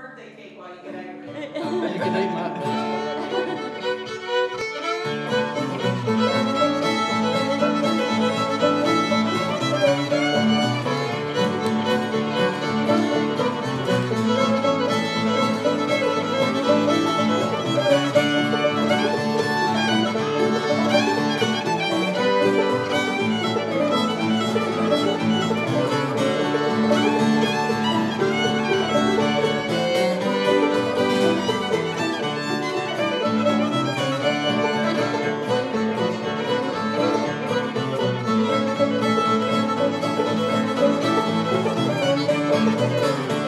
birthday cake while you get aggravated. You can eat my. Thank